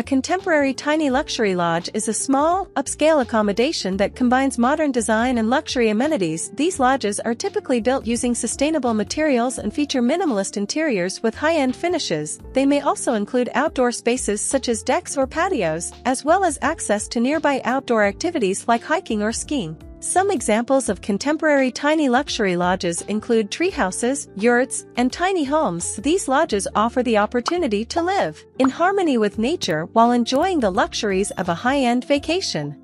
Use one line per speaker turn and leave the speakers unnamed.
A contemporary tiny luxury lodge is a small, upscale accommodation that combines modern design and luxury amenities. These lodges are typically built using sustainable materials and feature minimalist interiors with high-end finishes. They may also include outdoor spaces such as decks or patios, as well as access to nearby outdoor activities like hiking or skiing. Some examples of contemporary tiny luxury lodges include treehouses, yurts, and tiny homes. These lodges offer the opportunity to live in harmony with nature while enjoying the luxuries of a high-end vacation.